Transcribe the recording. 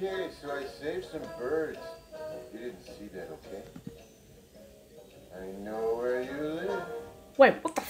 Okay, so I saved some birds. You didn't see that, okay? I know where you live. Wait, what the